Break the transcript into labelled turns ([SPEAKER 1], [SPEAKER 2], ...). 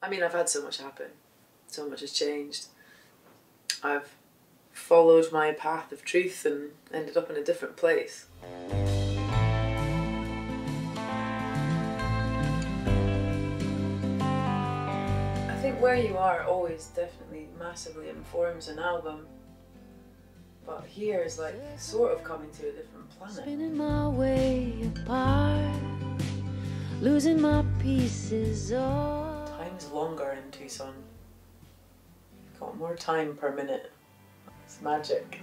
[SPEAKER 1] I mean, I've had so much happen, so much has changed. I've followed my path of truth and ended up in a different place. I think where you are always definitely massively informs an album. But here is like sort of coming to a different planet.
[SPEAKER 2] Spinning my way apart, losing my pieces all.
[SPEAKER 1] Time's longer in Tucson. Got more time per minute. It's magic.